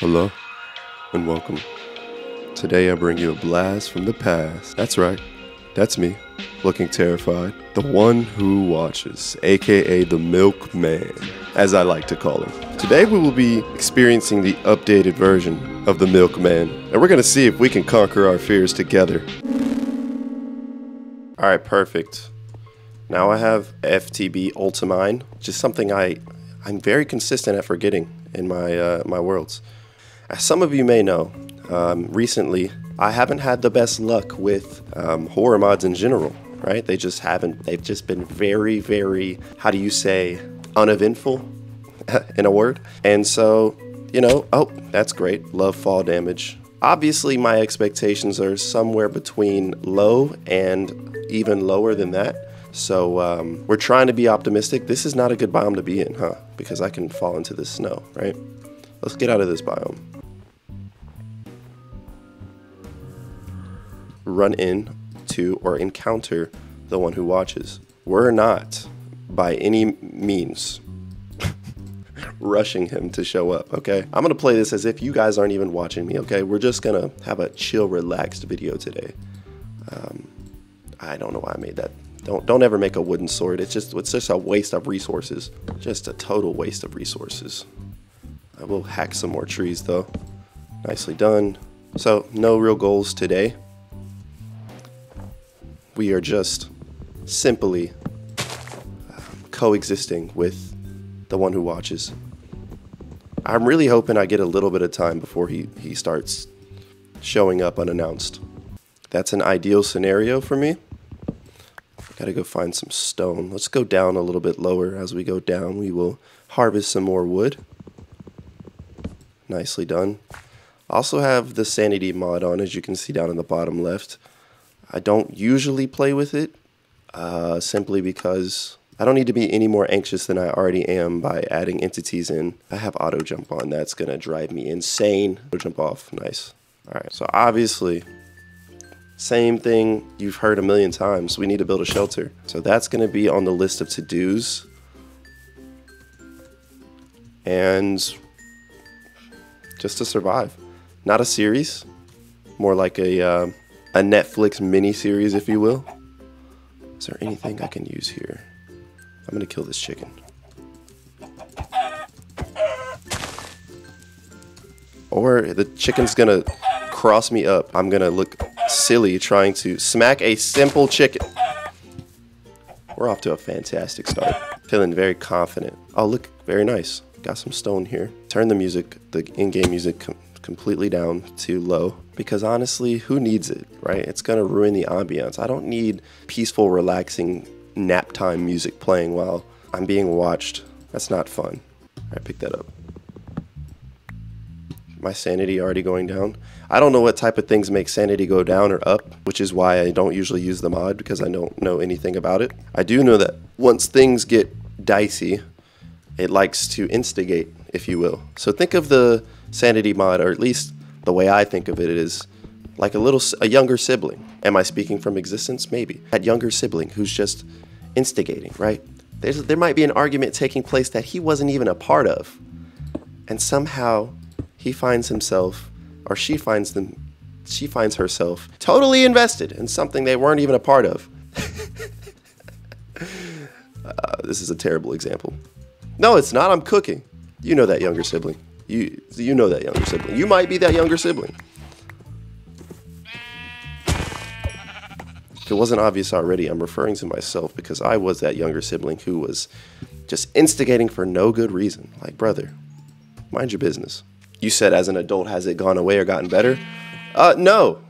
Hello and welcome. Today I bring you a blast from the past. That's right, that's me, looking terrified. The one who watches, aka the Milkman, as I like to call him. Today we will be experiencing the updated version of the Milkman, and we're gonna see if we can conquer our fears together. Alright, perfect. Now I have FTB Ultimine, which is something I, I'm very consistent at forgetting in my, uh, my worlds. As some of you may know, um, recently I haven't had the best luck with um, horror mods in general, right? They just haven't, they've just been very, very, how do you say, uneventful in a word. And so, you know, oh, that's great. Love fall damage. Obviously, my expectations are somewhere between low and even lower than that. So um, we're trying to be optimistic. This is not a good biome to be in, huh? Because I can fall into the snow, right? Let's get out of this biome. Run in to or encounter the one who watches. We're not, by any means, rushing him to show up, okay? I'm gonna play this as if you guys aren't even watching me, okay? We're just gonna have a chill, relaxed video today. Um, I don't know why I made that. Don't don't ever make a wooden sword. It's just it's just a waste of resources. Just a total waste of resources. I will hack some more trees though. Nicely done. So no real goals today. We are just simply um, coexisting with the one who watches. I'm really hoping I get a little bit of time before he, he starts showing up unannounced. That's an ideal scenario for me. Gotta go find some stone. Let's go down a little bit lower. As we go down, we will harvest some more wood. Nicely done. Also have the sanity mod on, as you can see down in the bottom left. I don't usually play with it, uh, simply because I don't need to be any more anxious than I already am by adding entities in. I have auto jump on. That's going to drive me insane. Auto jump off. Nice. All right. So obviously, same thing you've heard a million times. We need to build a shelter. So that's going to be on the list of to-dos. And just to survive. Not a series. More like a, uh, a Netflix mini series, if you will. Is there anything I can use here? I'm gonna kill this chicken. Or the chicken's gonna cross me up. I'm gonna look silly trying to smack a simple chicken. We're off to a fantastic start. Feeling very confident. Oh, look, very nice. Got some stone here. Turn the music, the in-game music completely down to low because honestly, who needs it, right? It's gonna ruin the ambiance. I don't need peaceful, relaxing nap time music playing while I'm being watched. That's not fun. I pick that up. My sanity already going down. I don't know what type of things make sanity go down or up, which is why I don't usually use the mod because I don't know anything about it. I do know that once things get dicey, it likes to instigate, if you will. So think of the sanity mod, or at least the way I think of it is like a little a younger sibling. Am I speaking from existence? Maybe. That younger sibling who's just instigating, right? There's, there might be an argument taking place that he wasn't even a part of. And somehow he finds himself, or she finds them, she finds herself totally invested in something they weren't even a part of. uh, this is a terrible example. No, it's not. I'm cooking. You know that younger sibling. You you know that younger sibling. You might be that younger sibling. If it wasn't obvious already, I'm referring to myself because I was that younger sibling who was just instigating for no good reason. Like, brother, mind your business. You said as an adult, has it gone away or gotten better? Uh, no.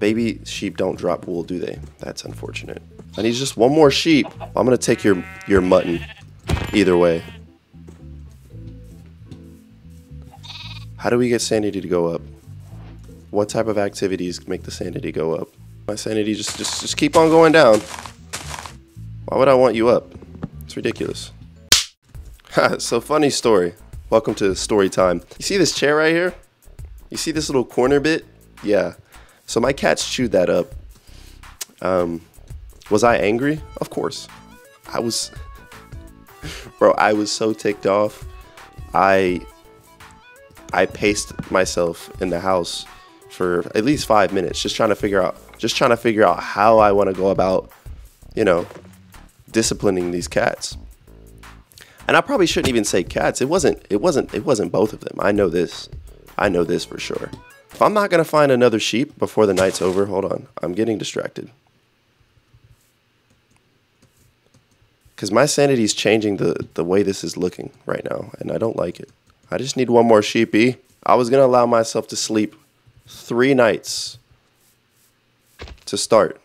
Baby sheep don't drop wool, do they? That's unfortunate. I need just one more sheep. I'm gonna take your your mutton. Either way. How do we get sanity to go up? What type of activities make the sanity go up? My sanity just just just keep on going down. Why would I want you up? It's ridiculous. so funny story. Welcome to story time. You see this chair right here? You see this little corner bit? Yeah. So my cats chewed that up. Um, was I angry? Of course. I was, bro. I was so ticked off. I I paced myself in the house for at least five minutes, just trying to figure out, just trying to figure out how I want to go about, you know, disciplining these cats. And I probably shouldn't even say cats. It wasn't. It wasn't. It wasn't both of them. I know this. I know this for sure. If I'm not gonna find another sheep before the night's over, hold on. I'm getting distracted. Because my sanity is changing the, the way this is looking right now, and I don't like it. I just need one more sheepy. I was going to allow myself to sleep three nights to start.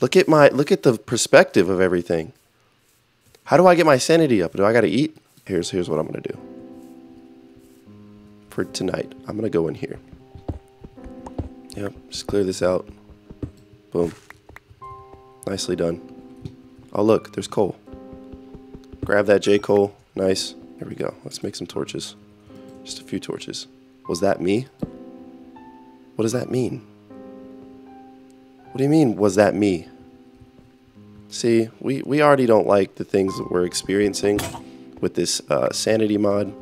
Look at my look at the perspective of everything. How do I get my sanity up? Do I got to eat? Here's here's what I'm going to do. For tonight, I'm going to go in here. Yep, just clear this out. Boom. Nicely done. Oh, look, there's coal. Grab that J. Coal. Nice. Here we go. Let's make some torches. Just a few torches. Was that me? What does that mean? What do you mean, was that me? See, we, we already don't like the things that we're experiencing with this uh, sanity mod.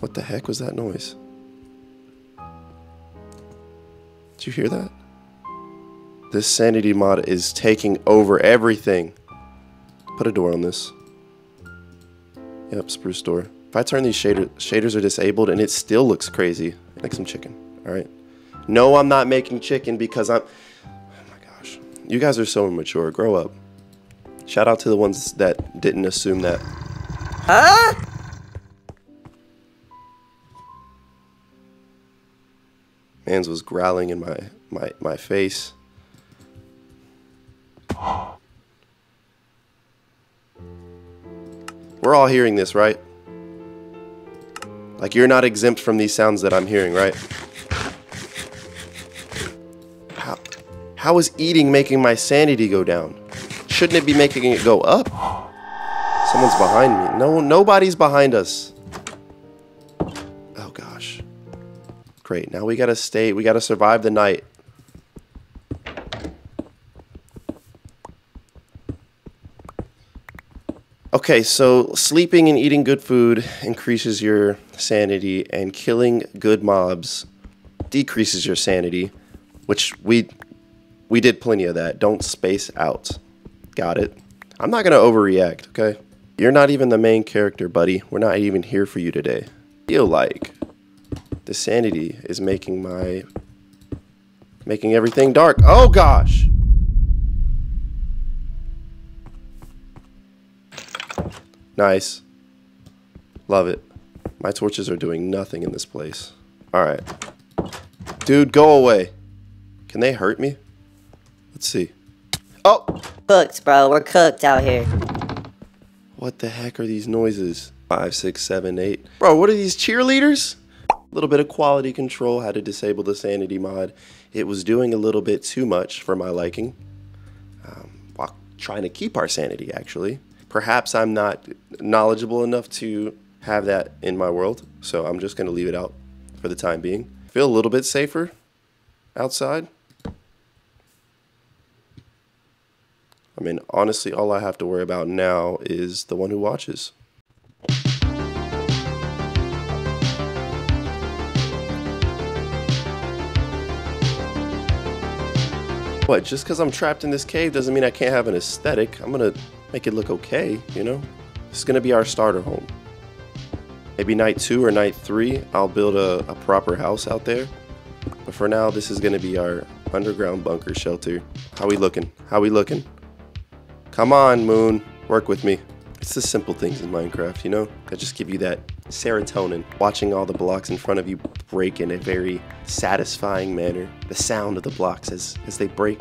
What the heck was that noise? Did you hear that? This sanity mod is taking over everything. Put a door on this. Yep, spruce door. If I turn these shader, shaders are disabled and it still looks crazy. Make some chicken, all right? No, I'm not making chicken because I'm... Oh my gosh. You guys are so immature. Grow up. Shout out to the ones that didn't assume that. Huh? Mans was growling in my, my, my face. We're all hearing this, right? Like you're not exempt from these sounds that I'm hearing, right? How, how is eating making my sanity go down? Shouldn't it be making it go up? Someone's behind me. No, nobody's behind us. Oh gosh. Great. Now we gotta stay. We gotta survive the night. Okay, so sleeping and eating good food increases your sanity, and killing good mobs decreases your sanity, which we we did plenty of that. Don't space out. Got it. I'm not gonna overreact, okay? You're not even the main character, buddy. We're not even here for you today. Feel like the sanity is making my making everything dark. Oh gosh. Nice. Love it. My torches are doing nothing in this place. Alright. Dude, go away. Can they hurt me? Let's see. Oh! Cooked, bro. We're cooked out here. What the heck are these noises? Five, six, seven, eight. Bro, what are these cheerleaders? A little bit of quality control, had to disable the sanity mod. It was doing a little bit too much for my liking. Um, while trying to keep our sanity, actually perhaps I'm not knowledgeable enough to have that in my world, so I'm just going to leave it out for the time being. Feel a little bit safer outside. I mean, honestly, all I have to worry about now is the one who watches. What, just because I'm trapped in this cave doesn't mean I can't have an aesthetic. I'm to make it look okay, you know? This is to be our starter home. Maybe night two or night three, I'll build a, a proper house out there. But for now, this is to be our underground bunker shelter. How we looking? How we looking? Come on, Moon. Work with me. It's the simple things in Minecraft, you know? That just give you that serotonin. Watching all the blocks in front of you break in a very satisfying manner. The sound of the blocks as, as they break.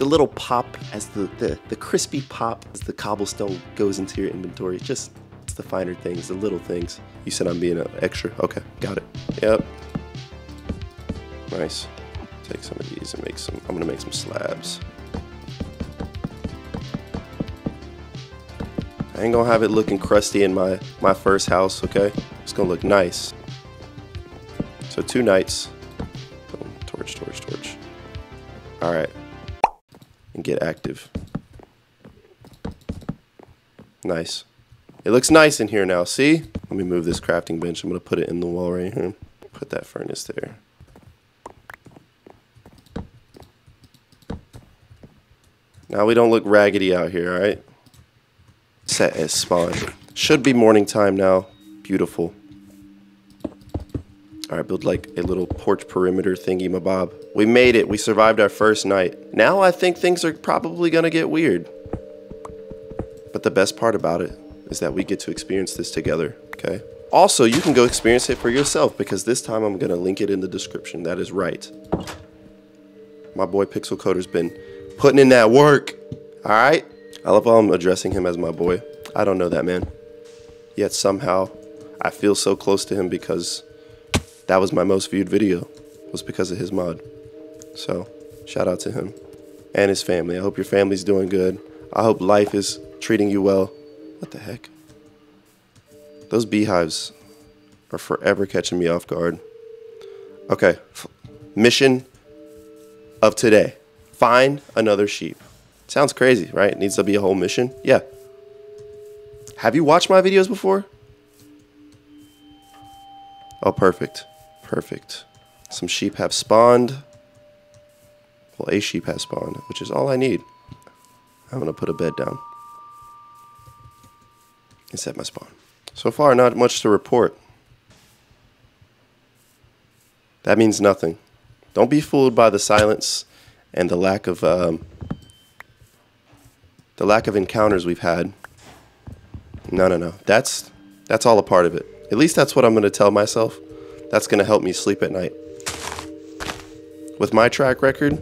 The little pop as the, the, the crispy pop as the cobblestone goes into your inventory. Just it's the finer things, the little things. You said I'm being an extra. Okay, got it. Yep. Nice. Take some of these and make some, I'm gonna make some slabs. I ain't gonna have it looking crusty in my, my first house, okay? It's gonna look nice. So two nights. Torch, torch, torch. All right. And get active. Nice. It looks nice in here now, see? Let me move this crafting bench. I'm going to put it in the wall right here. Put that furnace there. Now we don't look raggedy out here, alright? Set as spawn. Should be morning time now. Beautiful. Alright, build like a little porch perimeter thingy mabob. We made it. We survived our first night. Now I think things are probably gonna get weird. But the best part about it is that we get to experience this together, okay? Also, you can go experience it for yourself because this time I'm gonna link it in the description. That is right. My boy Pixel Coder's been putting in that work. Alright? I love how I'm addressing him as my boy. I don't know that man. Yet somehow I feel so close to him because that was my most viewed video was because of his mod. So shout out to him and his family. I hope your family's doing good. I hope life is treating you well. What the heck? Those beehives are forever catching me off guard. Okay, mission of today. Find another sheep. Sounds crazy, right? It needs to be a whole mission. Yeah. Have you watched my videos before? Oh, perfect. Perfect. Some sheep have spawned. Well, a sheep has spawned, which is all I need. I'm going to put a bed down. And set my spawn. So far, not much to report. That means nothing. Don't be fooled by the silence and the lack of um, the lack of encounters we've had. No, no, no. That's that's all a part of it. At least that's what I'm going to tell myself. That's going to help me sleep at night. With my track record,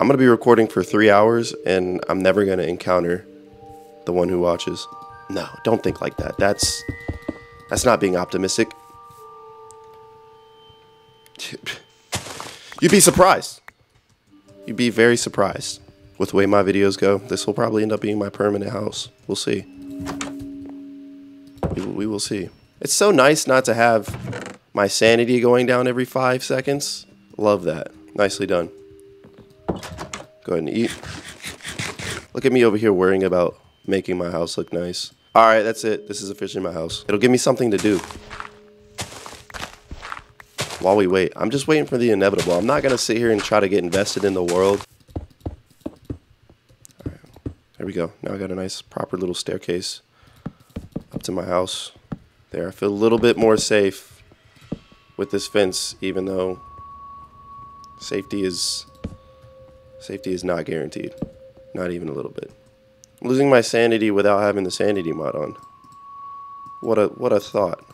I'm going to be recording for three hours and I'm never going to encounter the one who watches. No, don't think like that. That's that's not being optimistic. You'd be surprised. You'd be very surprised with the way my videos go. This will probably end up being my permanent house. We'll see. We, we will see. It's so nice not to have my sanity going down every five seconds. Love that. Nicely done. Go ahead and eat. Look at me over here worrying about making my house look nice. All right, that's it. This is officially my house. It'll give me something to do while we wait. I'm just waiting for the inevitable. I'm not going to sit here and try to get invested in the world. there we go. Now I got a nice proper little staircase up to my house. There, I feel a little bit more safe with this fence, even though safety is safety is not guaranteed. Not even a little bit. Losing my sanity without having the sanity mod on. What a what a thought.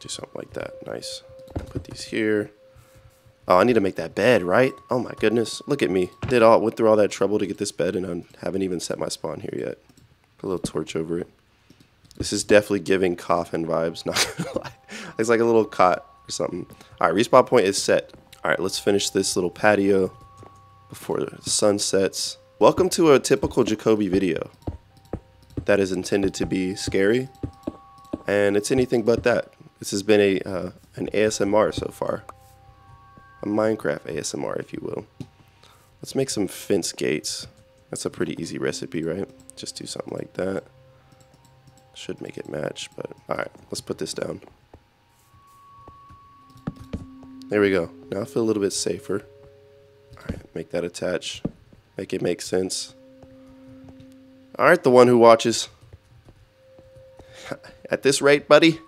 Do something like that. Nice. Put these here. Oh, I need to make that bed, right? Oh my goodness. Look at me. Did all went through all that trouble to get this bed and I haven't even set my spawn here yet. A little torch over it. This is definitely giving coffin vibes, not gonna lie. It's like a little cot or something. Alright, respawn point is set. Alright, let's finish this little patio before the sun sets. Welcome to a typical Jakoby video that is intended to be scary, and it's anything but that. This has been a uh, an ASMR so far. A Minecraft ASMR, if you will. Let's make some fence gates. That's a pretty easy recipe, right? Just do something like that. Should make it match, but alright, let's put this down. There we go. Now I feel a little bit safer. Alright, make that attach. Make it make sense. Alright, the one who watches. At this rate, buddy,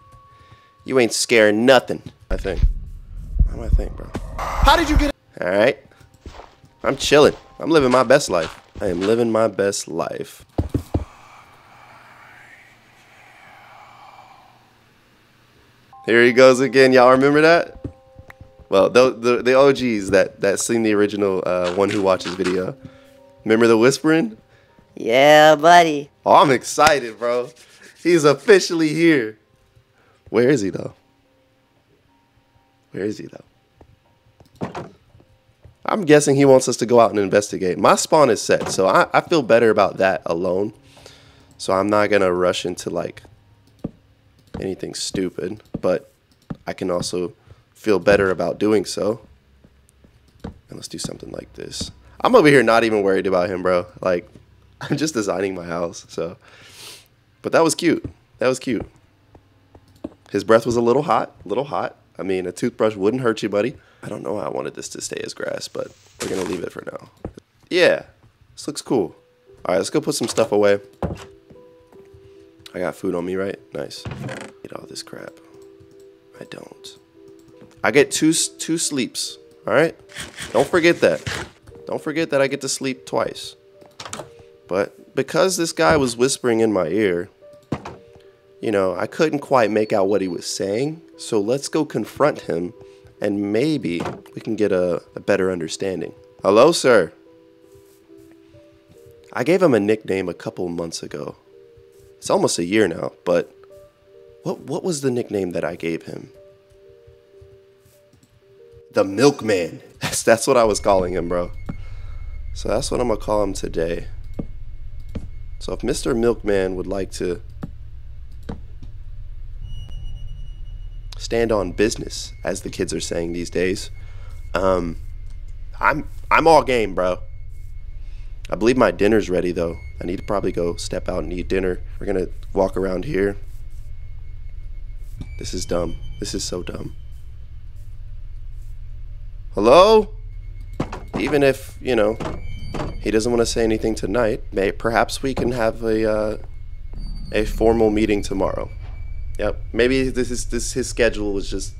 you ain't scaring nothing, I think. How do I think, bro? How did you get Alright. I'm chilling. I'm living my best life. I am living my best life. Here he goes again. Y'all remember that? Well, the, the, the OGs that, that seen the original uh, One Who Watches video. Remember the whispering? Yeah, buddy. Oh, I'm excited, bro. He's officially here. Where is he, though? Where is he, though? I'm guessing he wants us to go out and investigate. My spawn is set, so I, I feel better about that alone. So I'm not going to rush into, like, anything stupid. But I can also feel better about doing so. And let's do something like this. I'm over here not even worried about him, bro. Like, I'm just designing my house. So, but that was cute. That was cute. His breath was a little hot, a little hot. I mean, a toothbrush wouldn't hurt you, buddy. I don't know why I wanted this to stay as grass, but we're gonna leave it for now. Yeah, this looks cool. All right, let's go put some stuff away. I got food on me, right? Nice. Eat all this crap. I don't. I get two two sleeps. All right. Don't forget that. Don't forget that I get to sleep twice. But because this guy was whispering in my ear, you know, I couldn't quite make out what he was saying. So let's go confront him and maybe we can get a, a better understanding. Hello, sir. I gave him a nickname a couple months ago. It's almost a year now, but what what was the nickname that I gave him? The milkman. That's that's what I was calling him, bro. So that's what I'm gonna call him today. So if Mr. Milkman would like to stand on business, as the kids are saying these days, um, I'm I'm all game, bro. I believe my dinner's ready though. I need to probably go step out and eat dinner. We're gonna walk around here. This is dumb. This is so dumb. Hello? Even if, you know, he doesn't want to say anything tonight, may, perhaps we can have a uh, a formal meeting tomorrow. Yep. Maybe this is this his schedule was just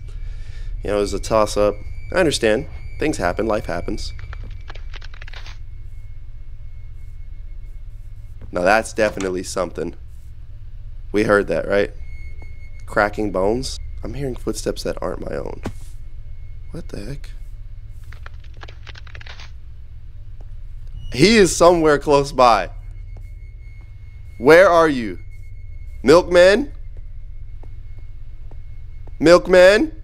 you know, it was a toss up. I understand. Things happen, life happens. Now that's definitely something. We heard that, right? Cracking bones? I'm hearing footsteps that aren't my own. What the heck? He is somewhere close by. Where are you? Milkman? Milkman?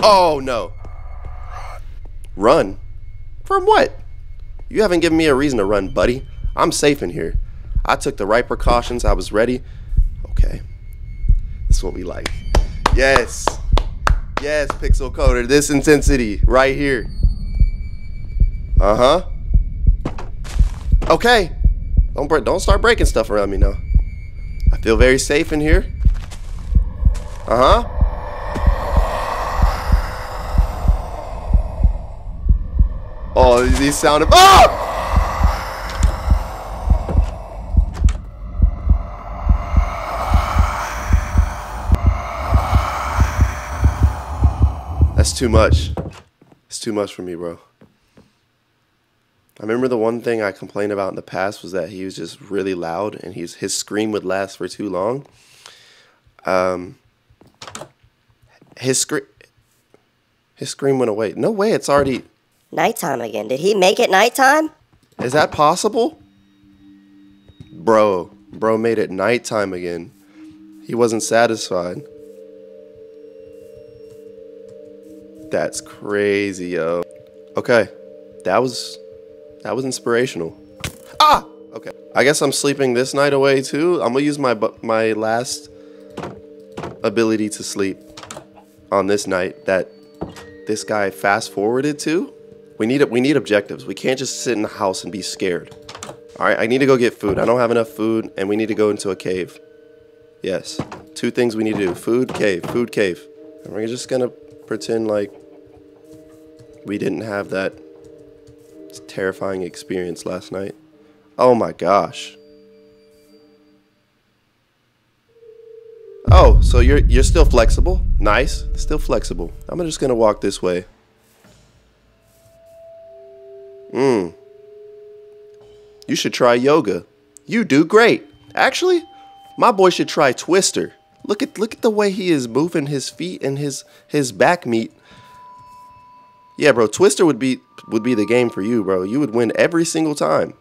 Oh no. Run? From what? You haven't given me a reason to run, buddy. I'm safe in here. I took the right precautions. I was ready. Okay. This is what we like. Yes. Yes, Pixel Coder. This intensity right here. Uh huh. Okay. Don't don't start breaking stuff around me now. I feel very safe in here. Uh huh. Oh, these sound of oh! That's too much. It's too much for me, bro. I remember the one thing I complained about in the past was that he was just really loud and he's his scream would last for too long. Um, his scream, his scream went away. No way, it's already Nighttime again. Did he make it nighttime? Is that possible? Bro, bro made it nighttime again. He wasn't satisfied. That's crazy, yo. Okay, that was that was inspirational. Ah! Okay. I guess I'm sleeping this night away too. I'm gonna use my my last ability to sleep on this night that this guy fast forwarded to. We need we need objectives. We can't just sit in the house and be scared. All right, I need to go get food. I don't have enough food, and we need to go into a cave. Yes, two things we need to do: food, cave, food, cave. And we're just gonna pretend like we didn't have that terrifying experience last night. Oh my gosh. Oh, so you're you're still flexible? Nice. Still flexible. I'm just gonna walk this way. Mmm. You should try yoga. You do great. Actually, my boy should try Twister. Look at look at the way he is moving his feet and his his back meat. Yeah, bro, Twister would be would be the game for you, bro. You would win every single time.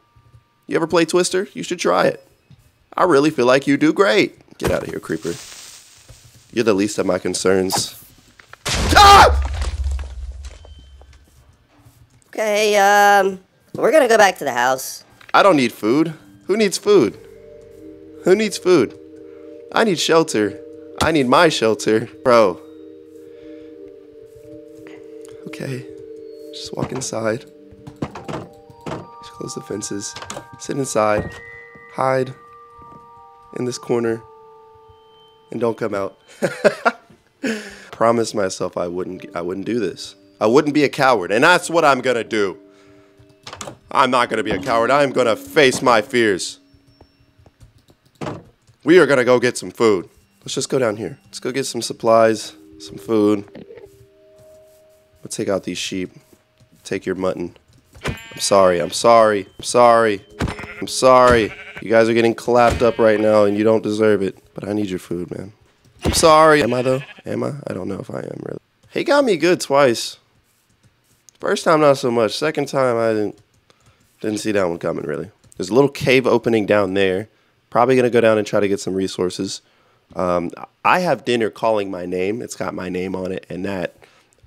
You ever play Twister? You should try it. I really feel like you do great. Get out of here, creeper. You're the least of my concerns. Ah! Okay, um, we're gonna go back to the house. I don't need food. Who needs food? Who needs food? I need shelter. I need my shelter. Bro. Okay. Just walk inside. Just close the fences. Sit inside. Hide in this corner. And don't come out. Promise myself I wouldn't I wouldn't do this. I wouldn't be a coward, and that's what I'm gonna do. I'm not gonna be a coward. I'm gonna face my fears. We are gonna go get some food. Let's just go down here. Let's go get some supplies, some food. Let's take out these sheep. Take your mutton. I'm sorry. I'm sorry. I'm sorry. I'm sorry. You guys are getting clapped up right now and you don't deserve it. But I need your food, man. I'm sorry. Am I though? Am I? I don't know if I am really. He got me good twice. First time not so much. Second time I didn't didn't see that one coming really. There's a little cave opening down there. Probably gonna go down and try to get some resources. Um, I have dinner calling my name. It's got my name on it, and that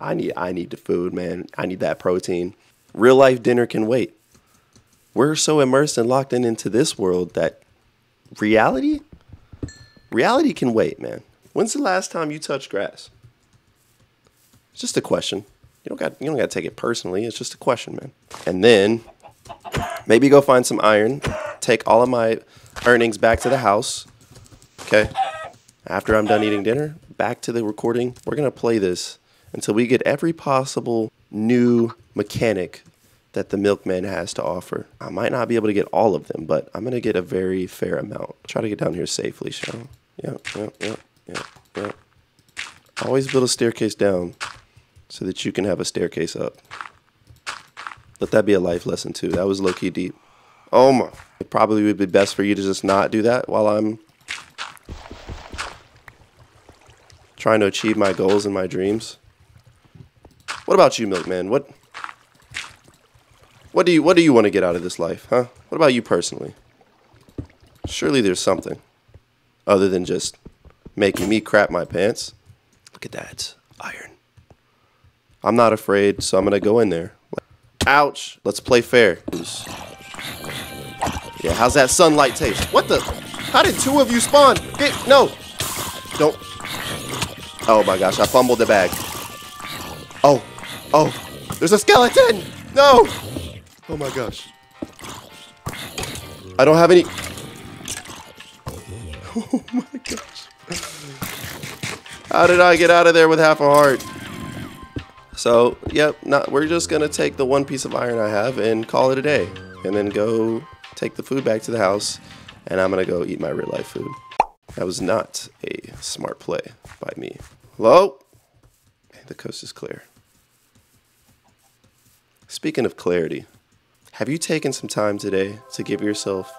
I need. I need the food, man. I need that protein. Real life dinner can wait. We're so immersed and locked in into this world that reality, reality can wait, man. When's the last time you touched grass? It's just a question. You don't got you don't got to take it personally. It's just a question, man. And then maybe go find some iron. Take all of my earnings back to the house. Okay. After I'm done eating dinner, back to the recording. We're going to play this until we get every possible new mechanic that the milkman has to offer. I might not be able to get all of them, but I'm going to get a very fair amount. Try to get down here safely, shall Yeah, yeah, yeah, yeah, yeah. Always build a staircase down so that you can have a staircase up. Let that be a life lesson too. That was low key deep. Oh my. It probably would be best for you to just not do that while I'm trying to achieve my goals and my dreams. What about you, Milkman? What what do you what do you want to get out of this life, huh? What about you personally? Surely there's something other than just making me crap my pants. Look at that. Iron. I'm not afraid, so I'm going to go in there. Ouch. Let's play fair. Yeah, how's that sunlight taste? What the? How did two of you spawn? Get, no. Don't. Oh my gosh, I fumbled the bag. Oh, oh, there's a skeleton. No. Oh my gosh. I don't have any. Oh my gosh. How did I get out of there with half a heart? So, yep, not, we're just going to take the one piece of iron I have and call it a day. And then go take the food back to the house. And I'm going to go eat my real life food. That was not a smart play by me. Hello? The coast is clear. Speaking of clarity, have you taken some time today to give yourself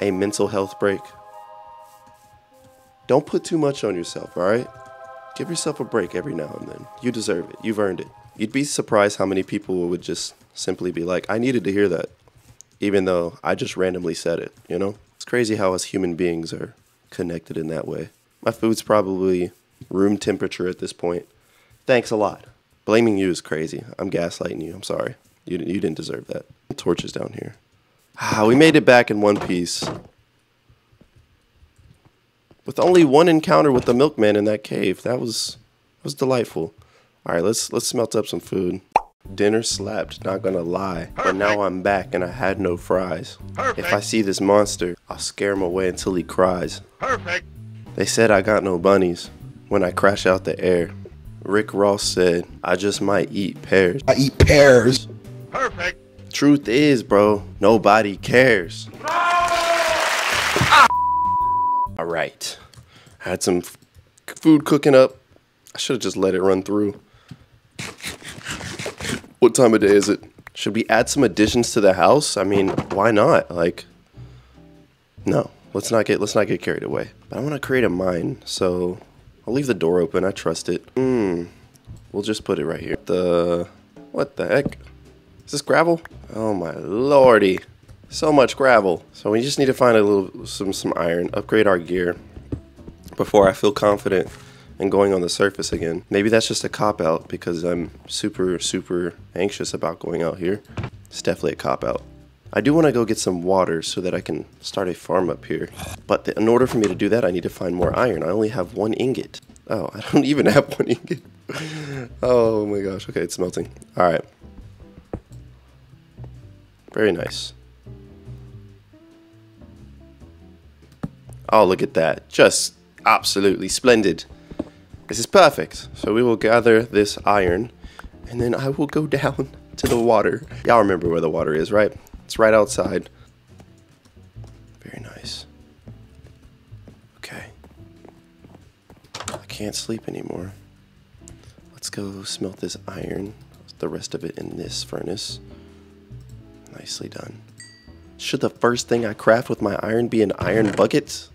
a mental health break? Don't put too much on yourself, all right? Give yourself a break every now and then. You deserve it. You've earned it. You'd be surprised how many people would just simply be like, I needed to hear that, even though I just randomly said it, you know? It's crazy how us human beings are connected in that way. My food's probably room temperature at this point. Thanks a lot. Blaming you is crazy. I'm gaslighting you. I'm sorry. You, you didn't deserve that. Torches down here. Ah, we made it back in one piece. With only one encounter with the milkman in that cave. That was was delightful. All right, let's let's smelt up some food. Dinner slapped, not gonna lie. But now I'm back and I had no fries. Perfect. If I see this monster, I'll scare him away until he cries. Perfect. They said I got no bunnies when I crash out the air. Rick Ross said, I just might eat pears. I eat pears. Perfect. Truth is, bro, nobody cares. All right. I had some food cooking up. I should have just let it run through. What time of day is it? Should we add some additions to the house? I mean, why not? Like, no. Let's not get let's not get carried away. But I want to create a mine, so I'll leave the door open. I trust it. Hmm. We'll just put it right here. The what the heck? Is this gravel? Oh my lordy. So much gravel. So we just need to find a little some some iron, upgrade our gear before I feel confident in going on the surface again. Maybe that's just a cop out because I'm super super anxious about going out here. It's definitely a cop out. I do want to go get some water so that I can start a farm up here. But in order for me to do that, I need to find more iron. I only have one ingot. Oh, I don't even have one ingot. oh my gosh. Okay, it's melting. All right. Very nice. Oh, look at that. Just absolutely splendid. This is perfect. So we will gather this iron and then I will go down to the water. Y'all remember where the water is, right? It's right outside. Very nice. Okay. I can't sleep anymore. Let's go smelt this iron. The rest of it in this furnace. Nicely done. Should the first thing I craft with my iron be an iron bucket?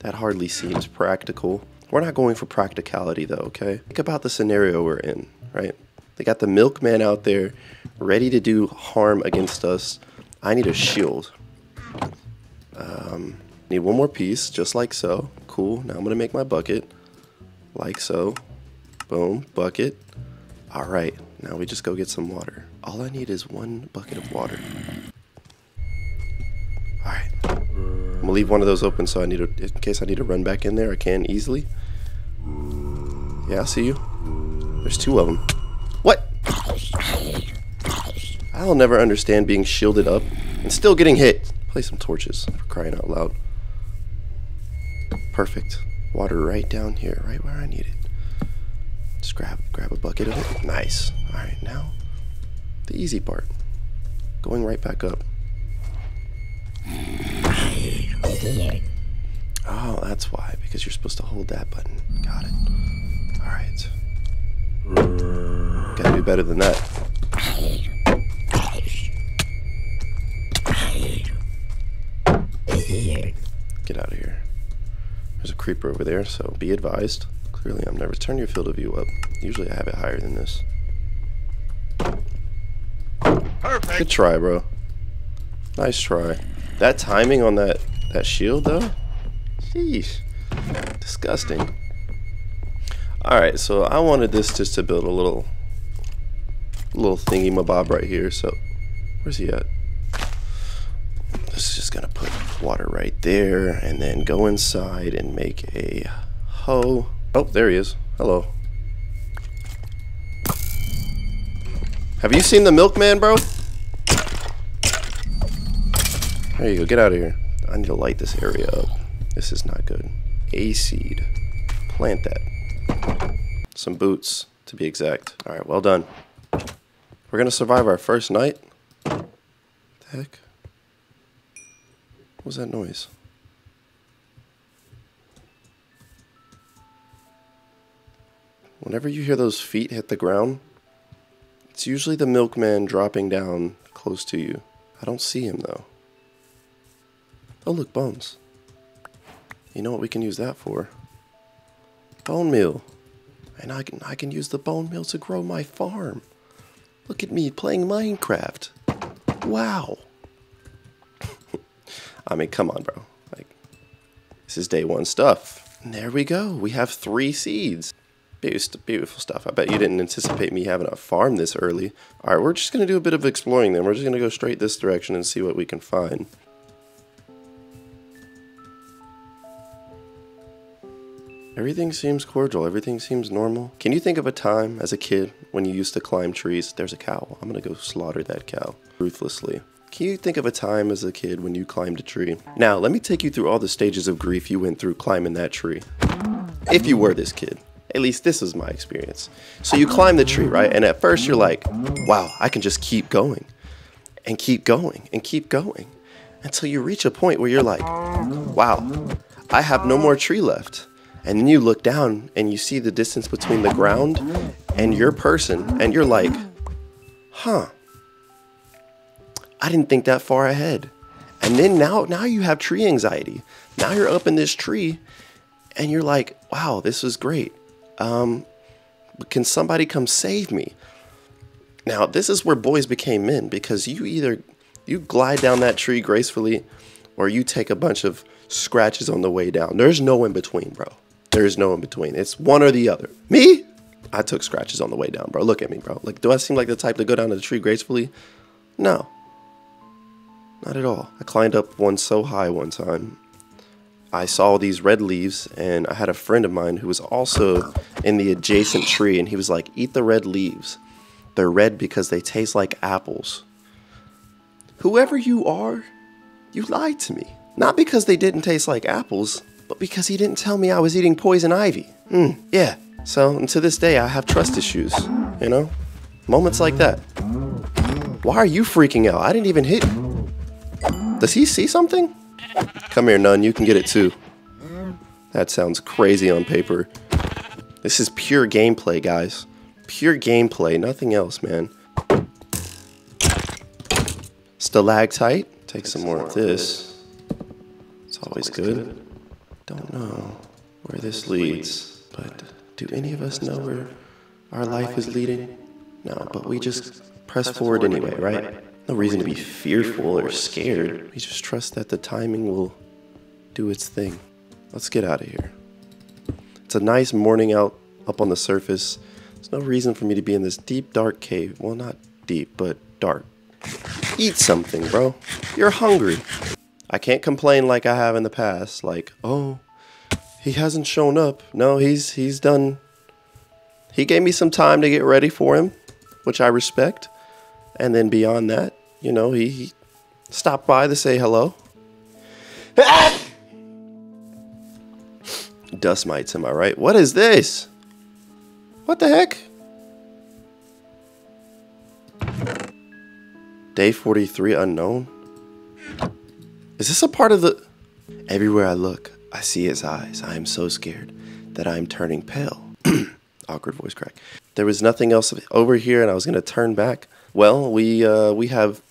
That hardly seems practical. We're not going for practicality though, okay? Think about the scenario we're in, right? They got the milkman out there ready to do harm against us. I need a shield. Um, need one more piece, just like so. Cool, now I'm gonna make my bucket. Like so. Boom, bucket. All right, now we just go get some water. All I need is one bucket of water. All right. I'm gonna leave one of those open so I need to, in case I need to run back in there, I can easily. Yeah, I see you. There's two of them. What? I'll never understand being shielded up and still getting hit. Play some torches for crying out loud. Perfect. Water right down here, right where I need it. Just grab grab a bucket of it. Nice. Alright, now the easy part. Going right back up. Oh, that's why, because you're supposed to hold that button. Got it. Alright. Gotta do better than that. Get out of here. There's a creeper over there, so be advised. Clearly I'm nervous. Turn your field of view up. Usually I have it higher than this. Perfect. Good try, bro. Nice try. That timing on that, that shield, though? Sheesh. Disgusting. Alright, so I wanted this just to build a little little thingy mabob right here, so where's he at? This is just gonna put water right there and then go inside and make a hoe. Oh, there he is. Hello. Have you seen the milkman, bro? There you go, get out of here. I need to light this area up. This is not good. A seed. Plant that. Some boots, to be exact. Alright, well done. We're gonna survive our first night? What the heck? What was that noise? Whenever you hear those feet hit the ground, it's usually the milkman dropping down close to you. I don't see him though. Oh look, bones. You know what we can use that for? Bone meal. And I can I can use the bone meal to grow my farm. Look at me playing Minecraft. Wow. I mean, come on, bro. Like this is day one stuff. And there we go. We have three seeds. Beautiful, beautiful stuff. I bet you didn't anticipate me having a farm this early. All right, we're just going to do a bit of exploring then. We're just going to go straight this direction and see what we can find. Everything seems cordial. Everything seems normal. Can you think of a time as a kid when you used to climb trees? There's a cow. I'm going to go slaughter that cow ruthlessly. Can you think of a time as a kid when you climbed a tree? Now, let me take you through all the stages of grief you went through climbing that tree. If you were this kid. At least this is my experience. So you climb the tree, right? And at first you're like, wow, I can just keep going and keep going and keep going until you reach a point where you're like, wow, I have no more tree left. And then you look down and you see the distance between the ground and your person, and you're like, huh, I didn't think that far ahead. And then now, now you have tree anxiety. Now you're up in this tree and you're like, wow, this is great. Um, can somebody come save me? Now, this is where boys became men because you either you glide down that tree gracefully or you take a bunch of scratches on the way down. There's no in between, bro. There's no in between. It's one or the other. Me? I took scratches on the way down, bro. Look at me, bro. Like, do I seem like the type to go down to the tree gracefully? No. Not at all. I climbed up one so high one time. I saw these red leaves, and I had a friend of mine who was also in the adjacent tree, and he was like, Eat the red leaves. They're red because they taste like apples. Whoever you are, you lied to me. Not because they didn't taste like apples, but because he didn't tell me I was eating poison ivy. Hmm, yeah. So, and to this day, I have trust issues, you know? Moments like that. Why are you freaking out? I didn't even hit. Does he see something? Come here, Nun. You can get it too. That sounds crazy on paper. This is pure gameplay, guys. Pure gameplay, nothing else, man. Stalactite. Take some more of this. It's always good. Don't know where this leads, but do any of us know where our life is leading? No, but we just press forward anyway, right? No reason to be fearful or scared. We just trust that the timing will do its thing. Let's get out of here. It's a nice morning out up on the surface. There's no reason for me to be in this deep, dark cave. Well, not deep, but dark. Eat something, bro. You're hungry. I can't complain like I have in the past. Like, oh, he hasn't shown up. No, he's he's done. He gave me some time to get ready for him, which I respect. And then beyond that, you know, he, he stopped by to say hello. Dust mites, am I right? What is this? What the heck? Day 43 unknown? Is this a part of the. Everywhere I look, I see his eyes. I am so scared that I am turning pale. Awkward voice crack. There was nothing else over here, and I was going to turn back. Well, we uh, we have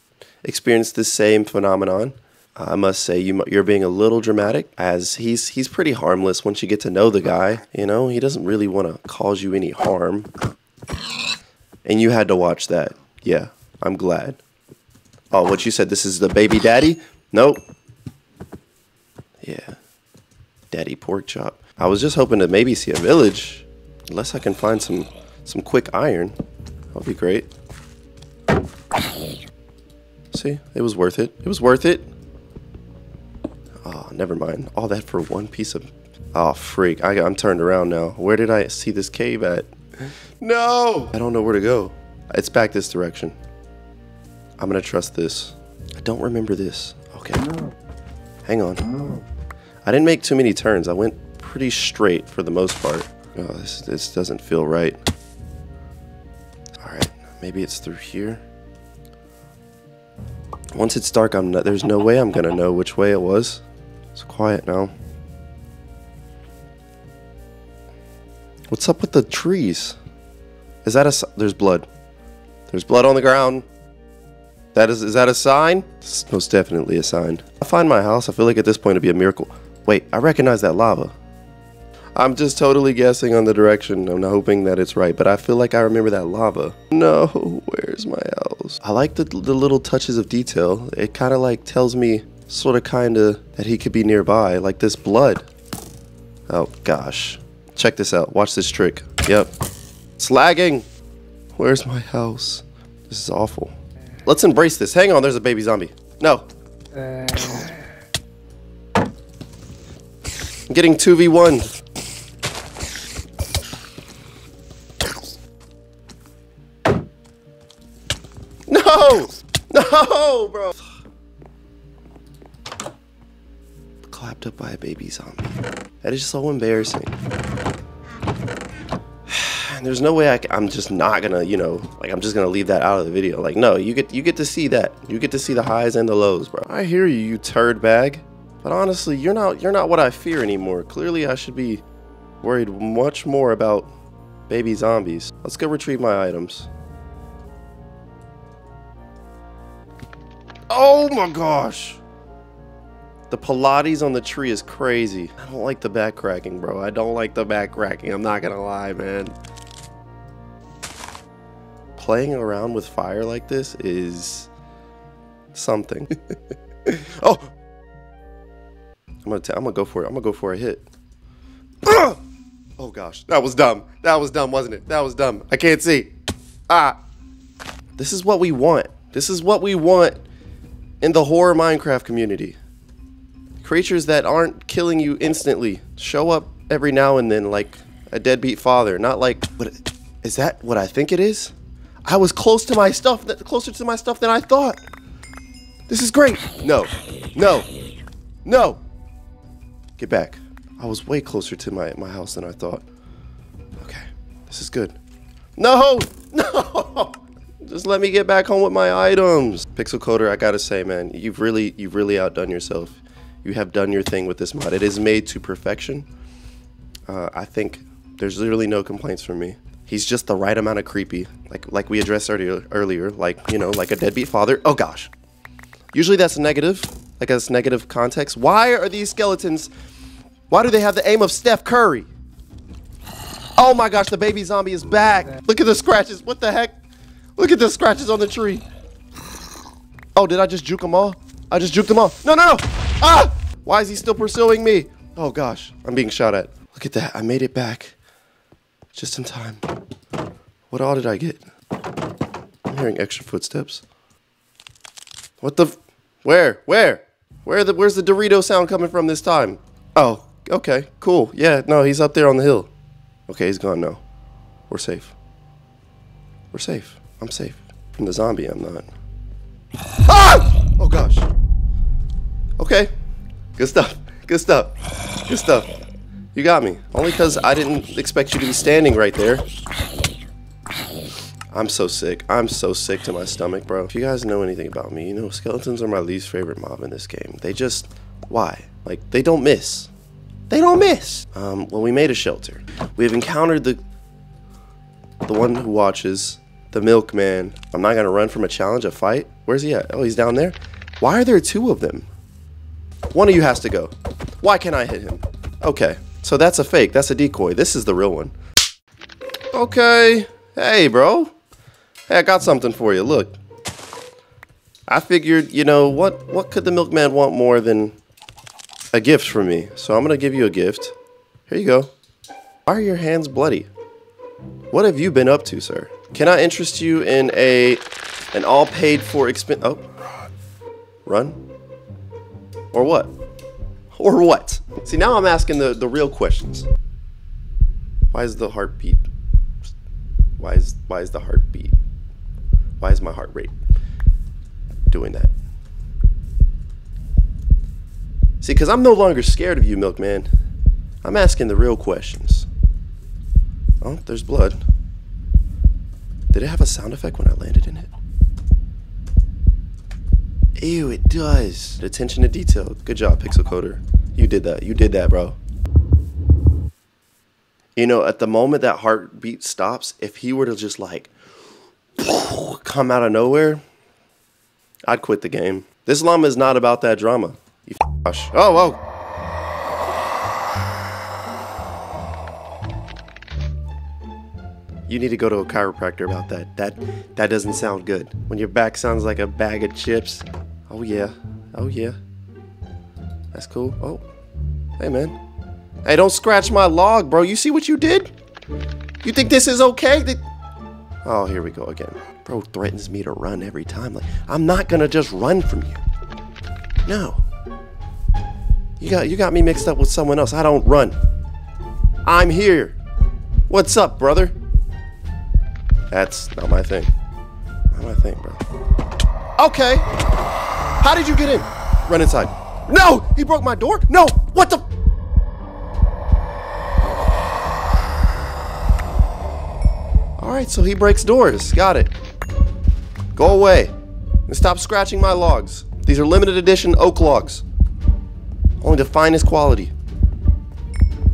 experienced the same phenomenon. I must say you you're being a little dramatic, as he's he's pretty harmless once you get to know the guy. You know, he doesn't really want to cause you any harm. And you had to watch that. Yeah, I'm glad. Oh, what you said? This is the baby daddy? Nope. Yeah, daddy pork chop. I was just hoping to maybe see a village, unless I can find some some quick iron. That'll be great. See, it was worth it. It was worth it. Oh, never mind. All that for one piece of. Oh, freak. I, I'm turned around now. Where did I see this cave at? No! I don't know where to go. It's back this direction. I'm gonna trust this. I don't remember this. Okay. Hang on. I didn't make too many turns. I went pretty straight for the most part. Oh, this, this doesn't feel right. Alright, maybe it's through here. Once it's dark, I'm not, there's no way I'm gonna know which way it was. It's quiet now. What's up with the trees? Is that a? There's blood. There's blood on the ground. That is. Is that a sign? It's most definitely a sign. I find my house. I feel like at this point it'd be a miracle. Wait, I recognize that lava. I'm just totally guessing on the direction. I'm hoping that it's right, but I feel like I remember that lava. No, where's my house? I like the, the little touches of detail. It kind of like tells me, sort of kind of, that he could be nearby, like this blood. Oh, gosh. Check this out. Watch this trick. Yep. It's lagging. Where's my house? This is awful. Let's embrace this. Hang on, there's a baby zombie. No. I'm getting 2v1. No! No, bro! Clapped up by a baby zombie. That is so embarrassing. There's no way I am just not gonna, you know, like I'm just gonna leave that out of the video. Like, no, you get you get to see that. You get to see the highs and the lows, bro. I hear you, you turd bag. But honestly, you're not you're not what I fear anymore. Clearly, I should be worried much more about baby zombies. Let's go retrieve my items. Oh my gosh. The Pilates on the tree is crazy. I don't like the back cracking, bro. I don't like the back cracking. I'm not gonna lie, man. Playing around with fire like this is something. oh! I'm gonna, t- I'm gonna go for it. I'm gonna go for a hit. Oh gosh, that was dumb. That was dumb, wasn't it? That was dumb. I can't see. Ah. This is what we want. This is what we want in the horror Minecraft community. Creatures that aren't killing you instantly show up every now and then like a deadbeat father, not like what is that what I think it is? I was close to my stuff, closer to my stuff than I thought. This is great. No. No. No. Get back. I was way closer to my, my house than I thought. Okay. This is good. No! No! Just let me get back home with my items. Pixel Coder, I gotta say, man, you've really you've really outdone yourself. You have done your thing with this mod. It is made to perfection. Uh, I think there's literally no complaints from me. He's just the right amount of creepy, like like we addressed earlier. Earlier, like you know, like a deadbeat father. Oh gosh. Usually that's negative, like that's negative context. Why are these skeletons? Why do they have the aim of Steph Curry? Oh my gosh, the baby zombie is back. Look at the scratches. What the heck? Look at the scratches on the tree. Oh, did I just juke them all? I just juked them all. No, no, no. Ah! Why is he still pursuing me? Oh gosh, I'm being shot at. Look at that. I made it back. Just in time. What all did I get? I'm hearing extra footsteps. What the? Where? Where? Where the? Where's the Dorito sound coming from this time? Oh, okay, cool. Yeah, no, he's up there on the hill. Okay, he's gone now. We're safe. We're safe. I'm safe. From the zombie, I'm not. Ah! Oh gosh. Okay. Good stuff. Good stuff. Good stuff. You got me. Only because I didn't expect you to be standing right there. I'm so sick. I'm so sick to my stomach, bro. If you guys know anything about me, you know skeletons are my least favorite mob in this game. They just, why? Like, they don't miss. They don't miss. Um, well, we made a shelter. We have encountered the, the one who watches, the milkman. I'm not gonna run from a challenge, a fight. Where's he at? Oh, he's down there. Why are there two of them? One of you has to go. Why can't I hit him? Okay, so that's a fake. That's a decoy. This is the real one. Okay. Hey, bro. Hey, I got something for you. Look. I figured, you know, what what could the milkman want more than a gift from me? So I'm going to give you a gift. Here you go. Why are your hands bloody? What have you been up to, sir? Can I interest you in a an all paid for expense Oh. Run? Or what? Or what? See, now I'm asking the, the real questions. Why is the heartbeat? Why is why is the heartbeat? Why is my heart rate doing that? See, because I'm no longer scared of you, Milkman. I'm asking the real questions. Oh, there's blood. Did it have a sound effect when I landed in it? Ew, it does. Attention to detail. Good job, Pixel Coder. You did that. You did that, bro. You know, at the moment that heartbeat stops, if he were to just like come out of nowhere, I'd quit the game. This llama is not about that drama. You gosh. Oh, whoa. You need to go to a chiropractor about that. That that doesn't sound good. When your back sounds like a bag of chips. Oh yeah. Oh yeah. That's cool. Oh. Hey man. Hey, don't scratch my log, bro. You see what you did? You think this is okay? Oh, here we go again. Bro threatens me to run every time. Like, I'm not gonna just run from you. No. You got you got me mixed up with someone else. I don't run. I'm here. What's up, brother? That's not my thing. Not my thing, bro. Okay. How did you get in? Run inside. No! He broke my door? No! What the? Alright, so he breaks doors. Got it. Go away. And stop scratching my logs. These are limited edition oak logs. Only the finest quality.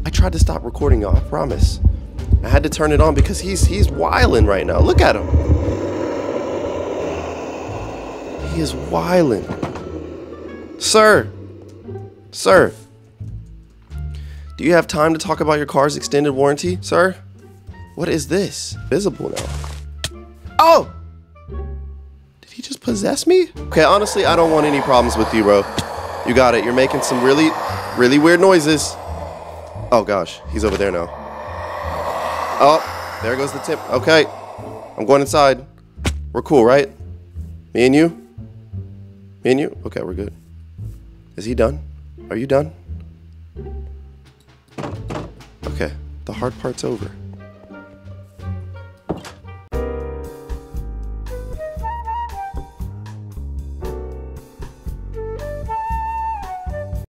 I tried to stop recording y'all, I promise. I had to turn it on because he's he's wiling right now. Look at him. He is wiling. Sir. Sir. Do you have time to talk about your car's extended warranty, sir? What is this? Visible now. Oh! Did he just possess me? Okay, honestly, I don't want any problems with you, bro. You got it. You're making some really, really weird noises. Oh gosh, he's over there now. Oh, there goes the tip. Okay, I'm going inside. We're cool, right? Me and you? Me and you? Okay, we're good. Is he done? Are you done? Okay, the hard part's over.